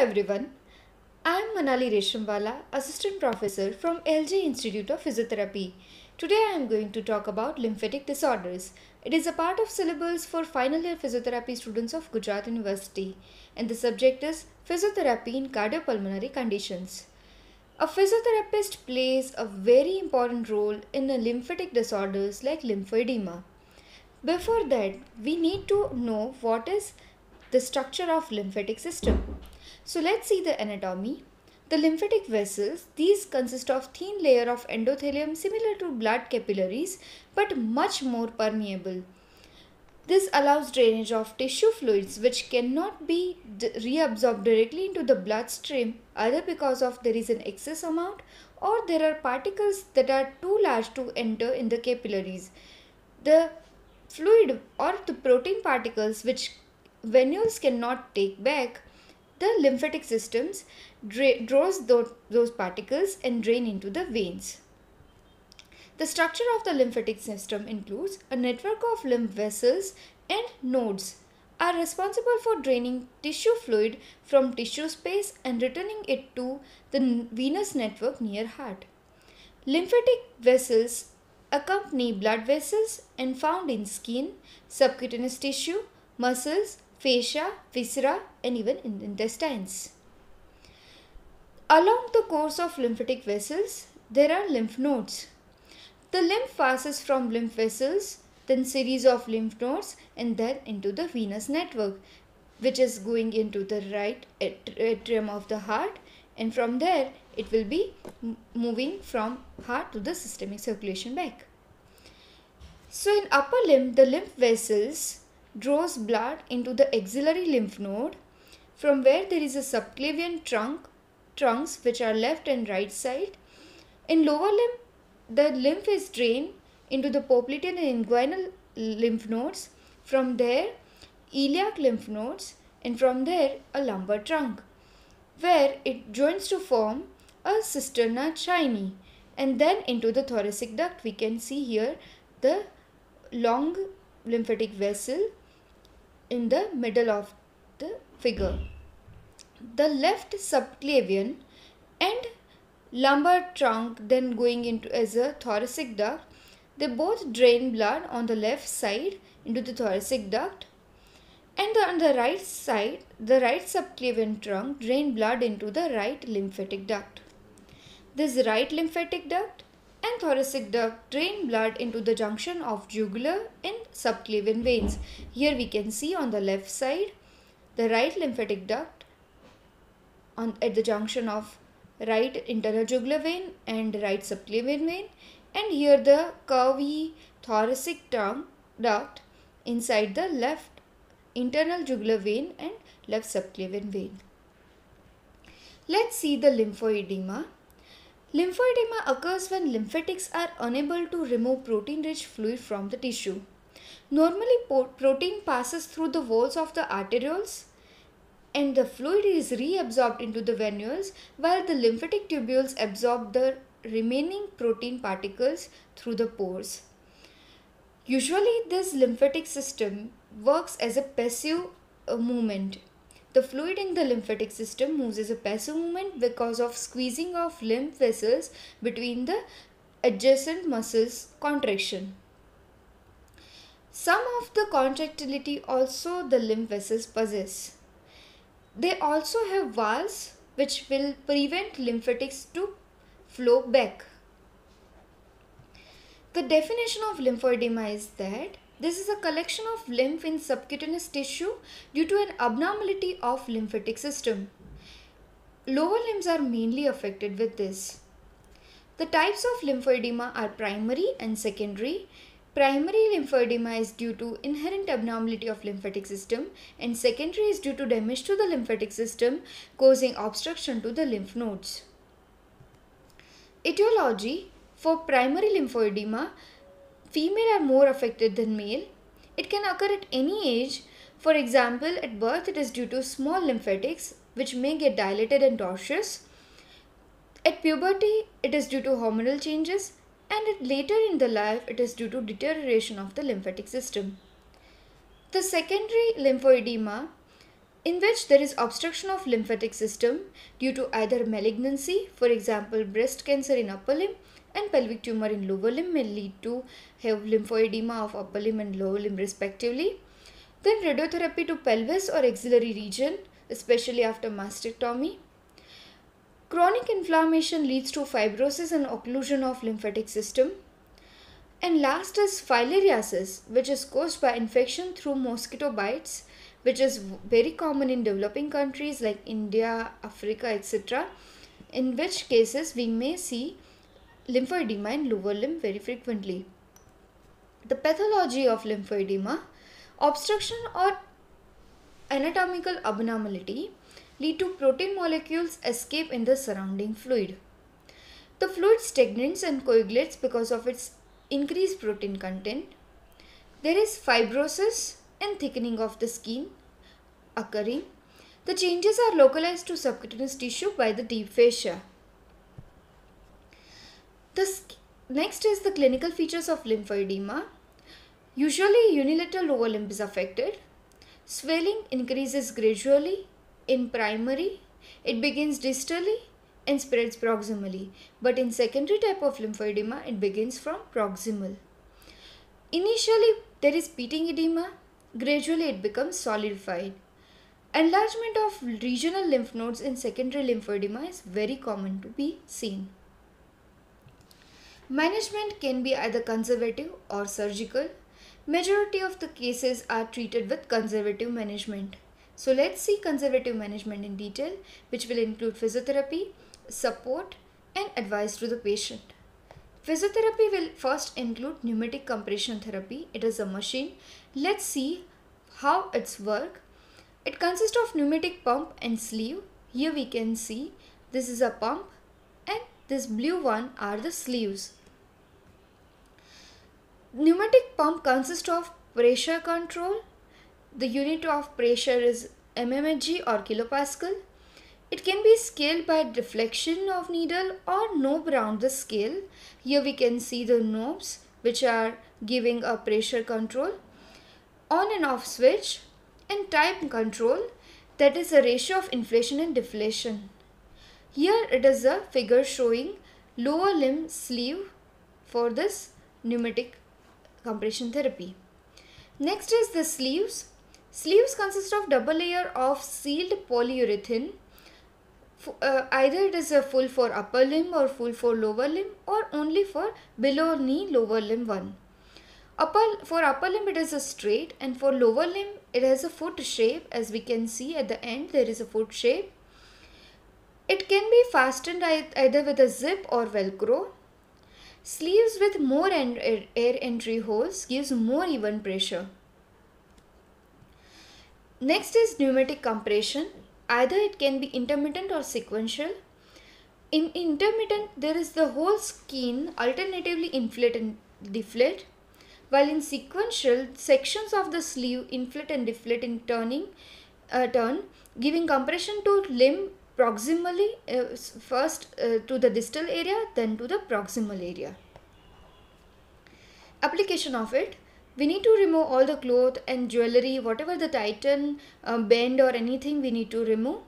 everyone. I am Manali Reshamwala, Assistant Professor from LJ Institute of Physiotherapy. Today I am going to talk about lymphatic disorders. It is a part of syllabus for final year physiotherapy students of Gujarat University and the subject is physiotherapy in cardiopulmonary conditions. A physiotherapist plays a very important role in lymphatic disorders like lymphoedema. Before that, we need to know what is the structure of lymphatic system. So let's see the anatomy. The lymphatic vessels, these consist of thin layer of endothelium similar to blood capillaries but much more permeable. This allows drainage of tissue fluids which cannot be reabsorbed directly into the bloodstream either because of there is an excess amount or there are particles that are too large to enter in the capillaries. The fluid or the protein particles which venules cannot take back the lymphatic systems draws those, those particles and drain into the veins. The structure of the lymphatic system includes a network of lymph vessels and nodes are responsible for draining tissue fluid from tissue space and returning it to the venous network near heart. Lymphatic vessels accompany blood vessels and found in skin, subcutaneous tissue, muscles, fascia, viscera and even in intestines. Along the course of lymphatic vessels, there are lymph nodes. The lymph passes from lymph vessels, then series of lymph nodes and then into the venous network which is going into the right atrium of the heart and from there it will be moving from heart to the systemic circulation back. So in upper limb the lymph vessels draws blood into the axillary lymph node from where there is a subclavian trunk trunks which are left and right side. In lower limb the lymph is drained into the popliteal and inguinal lymph nodes. From there iliac lymph nodes and from there a lumbar trunk where it joins to form a cisterna chyli and then into the thoracic duct we can see here the long lymphatic vessel in the middle of the figure. The left subclavian and lumbar trunk then going into as a thoracic duct they both drain blood on the left side into the thoracic duct and on the right side the right subclavian trunk drain blood into the right lymphatic duct. This right lymphatic duct and thoracic duct drain blood into the junction of jugular and subclavian veins. Here we can see on the left side the right lymphatic duct on, at the junction of right internal jugular vein and right subclavian vein and here the curvy thoracic duct inside the left internal jugular vein and left subclavian vein. Let's see the lymphoedema. Lymphoedema occurs when lymphatics are unable to remove protein-rich fluid from the tissue. Normally, protein passes through the walls of the arterioles and the fluid is reabsorbed into the venules while the lymphatic tubules absorb the remaining protein particles through the pores. Usually, this lymphatic system works as a passive uh, movement the fluid in the lymphatic system moves as a passive movement because of squeezing of lymph vessels between the adjacent muscles contraction. Some of the contractility also the lymph vessels possess. They also have valves which will prevent lymphatics to flow back. The definition of lymphoedema is that this is a collection of lymph in subcutaneous tissue due to an abnormality of lymphatic system. Lower limbs are mainly affected with this. The types of lymphoedema are primary and secondary. Primary lymphoedema is due to inherent abnormality of lymphatic system and secondary is due to damage to the lymphatic system causing obstruction to the lymph nodes. Etiology for primary lymphoedema female are more affected than male. It can occur at any age. For example, at birth it is due to small lymphatics which may get dilated and tortuous. At puberty it is due to hormonal changes and at later in the life it is due to deterioration of the lymphatic system. The secondary lymphoedema in which there is obstruction of lymphatic system due to either malignancy, for example breast cancer in upper limb and pelvic tumor in lower limb may lead to have lymphoedema of upper limb and lower limb respectively. Then radiotherapy to pelvis or axillary region especially after mastectomy. Chronic inflammation leads to fibrosis and occlusion of lymphatic system. And last is filariasis which is caused by infection through mosquito bites which is very common in developing countries like India, Africa, etc. In which cases we may see lymphoedema in lower limb very frequently. The pathology of lymphoedema, obstruction or anatomical abnormality lead to protein molecules escape in the surrounding fluid. The fluid stagnates and coagulates because of its increased protein content. There is fibrosis and thickening of the skin occurring. The changes are localized to subcutaneous tissue by the deep fascia. The next is the clinical features of lymphoedema. Usually unilateral lower limb is affected. Swelling increases gradually in primary. It begins distally and spreads proximally. But in secondary type of lymphoedema, it begins from proximal. Initially, there is pitting edema. Gradually, it becomes solidified. Enlargement of regional lymph nodes in secondary lymphoedema is very common to be seen. Management can be either conservative or surgical. Majority of the cases are treated with conservative management. So let's see conservative management in detail which will include physiotherapy, support and advice to the patient. Physiotherapy will first include pneumatic compression therapy. It is a machine. Let's see how its work. It consists of pneumatic pump and sleeve. Here we can see this is a pump and this blue one are the sleeves. Pneumatic pump consists of pressure control. The unit of pressure is mmHg or kilopascal. It can be scaled by deflection of needle or knob around the scale. Here we can see the knobs which are giving a pressure control. On and off switch and time control that is a ratio of inflation and deflation. Here it is a figure showing lower limb sleeve for this pneumatic compression therapy. Next is the sleeves. Sleeves consist of double layer of sealed polyurethane. Uh, either it is a full for upper limb or full for lower limb or only for below knee lower limb one. Upper, for upper limb it is a straight and for lower limb it has a foot shape as we can see at the end there is a foot shape. It can be fastened either with a zip or velcro Sleeves with more air entry holes gives more even pressure. Next is pneumatic compression. Either it can be intermittent or sequential. In intermittent, there is the whole skin alternatively inflate and deflate, while in sequential, sections of the sleeve inflate and deflate in turning uh, turn, giving compression to limb proximally uh, first uh, to the distal area then to the proximal area. Application of it we need to remove all the cloth and jewelry whatever the tighten uh, bend or anything we need to remove.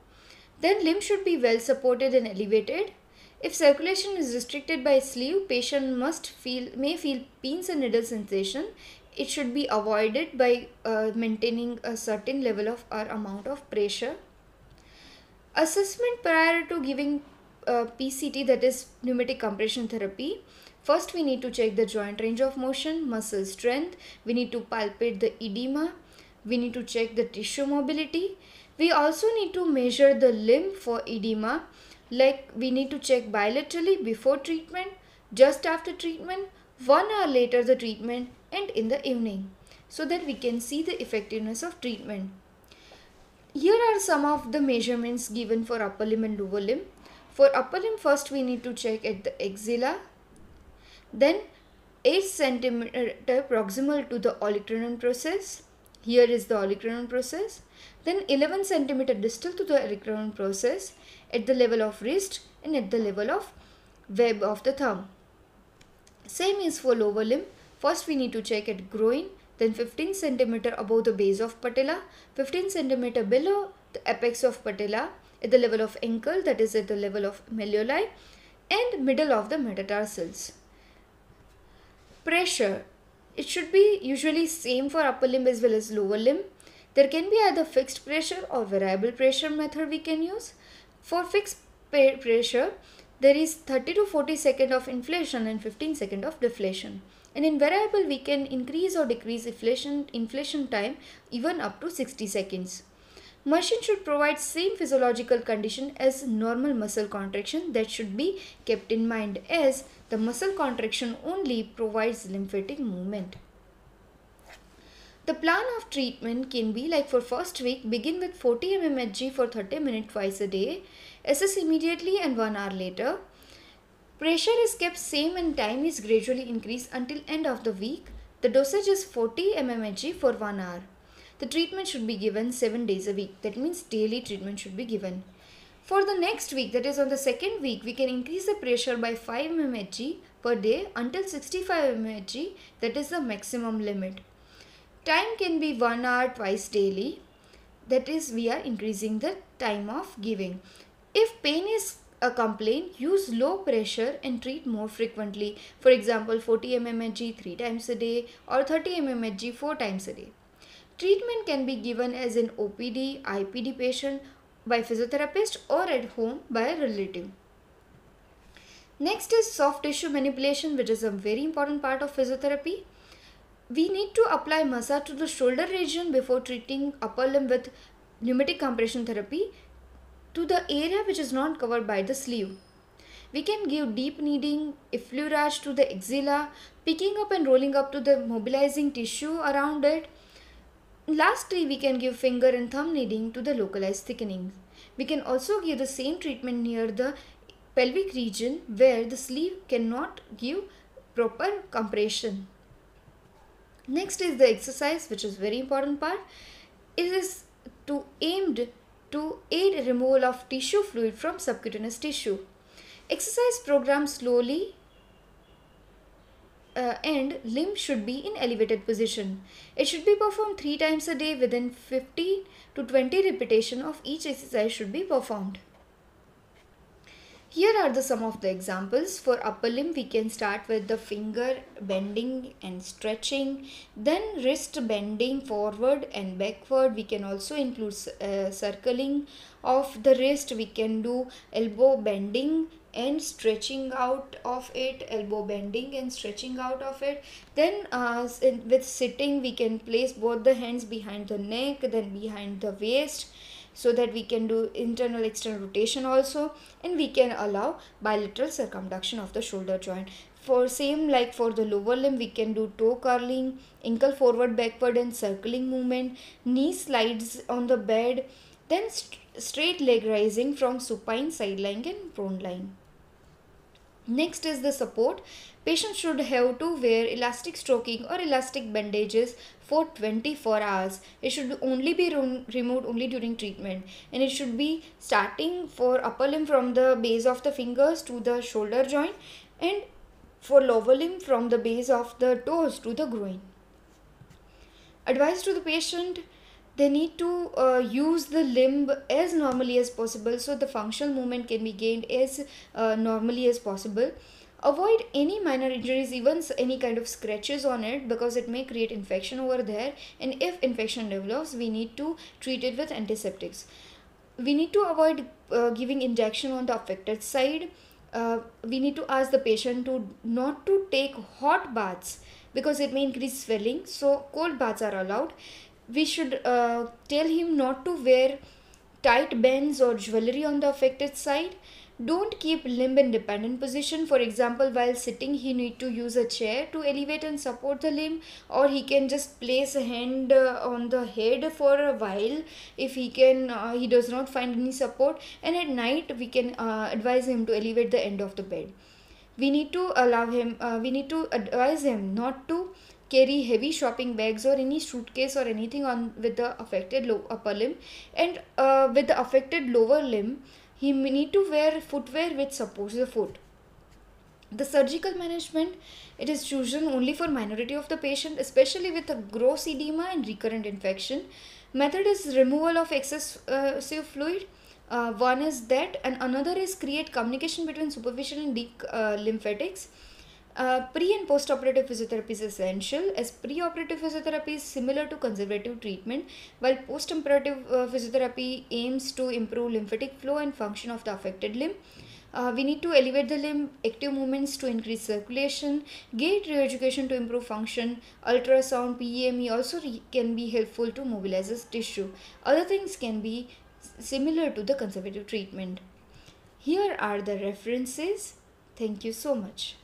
Then limb should be well supported and elevated. If circulation is restricted by sleeve, patient must feel may feel pins and needle sensation. It should be avoided by uh, maintaining a certain level of or amount of pressure Assessment prior to giving uh, PCT that is pneumatic compression therapy. First we need to check the joint range of motion, muscle strength. We need to palpate the edema. We need to check the tissue mobility. We also need to measure the limb for edema. Like we need to check bilaterally before treatment, just after treatment, one hour later the treatment and in the evening so that we can see the effectiveness of treatment. Here are some of the measurements given for upper limb and lower limb. For upper limb first we need to check at the axilla. Then 8 centimeter proximal to the olecranon process. Here is the olecranon process. Then 11 centimeter distal to the olecranon process at the level of wrist and at the level of web of the thumb. Same is for lower limb. First we need to check at groin then 15 centimeter above the base of patella, 15 centimeter below the apex of patella, at the level of ankle, that is at the level of malleoli, and middle of the metatarsals. Pressure. It should be usually same for upper limb as well as lower limb. There can be either fixed pressure or variable pressure method we can use. For fixed pressure, there is 30 to 40 second of inflation and 15 second of deflation. And in variable, we can increase or decrease inflation, inflation time even up to 60 seconds. Machine should provide same physiological condition as normal muscle contraction that should be kept in mind as the muscle contraction only provides lymphatic movement. The plan of treatment can be like for first week begin with 40 mmHg for 30 minutes twice a day, assess immediately and 1 hour later. Pressure is kept same and time is gradually increased until end of the week. The dosage is 40 mmHg for 1 hour. The treatment should be given 7 days a week. That means daily treatment should be given. For the next week, that is on the second week, we can increase the pressure by 5 mmHg per day until 65 mmHg. That is the maximum limit. Time can be 1 hour twice daily. That is, we are increasing the time of giving. If pain is a complaint, use low pressure and treat more frequently. For example, 40 mmHg 3 times a day or 30 mmHg 4 times a day. Treatment can be given as an OPD, IPD patient by physiotherapist or at home by a relative. Next is soft tissue manipulation which is a very important part of physiotherapy. We need to apply massage to the shoulder region before treating upper limb with pneumatic compression therapy to the area which is not covered by the sleeve. We can give deep kneading, effleurage to the axilla, picking up and rolling up to the mobilizing tissue around it Lastly, we can give finger and thumb kneading to the localized thickening. We can also give the same treatment near the pelvic region where the sleeve cannot give proper compression. Next is the exercise which is very important part. It is to aimed to aid removal of tissue fluid from subcutaneous tissue. Exercise program slowly uh, and limb should be in elevated position. It should be performed 3 times a day within 50 to 20 repetition of each exercise should be performed. Here are the some of the examples. For upper limb, we can start with the finger bending and stretching. Then wrist bending forward and backward. We can also include uh, circling of the wrist. We can do elbow bending and stretching out of it elbow bending and stretching out of it then uh, with sitting we can place both the hands behind the neck then behind the waist so that we can do internal external rotation also and we can allow bilateral circumduction of the shoulder joint for same like for the lower limb we can do toe curling ankle forward backward and circling movement knee slides on the bed then st straight leg rising from supine side lying and prone lying Next is the support. Patient should have to wear elastic stocking or elastic bandages for 24 hours. It should only be removed only during treatment and it should be starting for upper limb from the base of the fingers to the shoulder joint and for lower limb from the base of the toes to the groin. Advice to the patient they need to uh, use the limb as normally as possible so the functional movement can be gained as uh, normally as possible avoid any minor injuries even any kind of scratches on it because it may create infection over there. And if infection develops we need to treat it with antiseptics. We need to avoid uh, giving injection on the affected side. Uh, we need to ask the patient to not to take hot baths because it may increase swelling. So cold baths are allowed. We should uh, tell him not to wear tight bands or jewelry on the affected side don't keep limb in dependent position. For example while sitting he need to use a chair to elevate and support the limb or he can just place a hand uh, on the head for a while. If he can uh, he does not find any support and at night we can uh, advise him to elevate the end of the bed. We need to allow him uh, we need to advise him not to carry heavy shopping bags or any suitcase or anything on with the affected upper limb. And uh, with the affected lower limb he need to wear footwear which supports the foot the surgical management it is chosen only for minority of the patient especially with a gross edema and recurrent infection Method is removal of excessive fluid. Uh, one is that and another is create communication between superficial and deep uh, lymphatics. Uh, pre and post operative physiotherapy is essential as pre operative physiotherapy is similar to conservative treatment while post operative uh, physiotherapy aims to improve lymphatic flow and function of the affected limb. Uh, we need to elevate the limb, active movements to increase circulation, gait reeducation to improve function, ultrasound, PEME also can be helpful to mobilize the tissue. Other things can be similar to the conservative treatment. Here are the references. Thank you so much.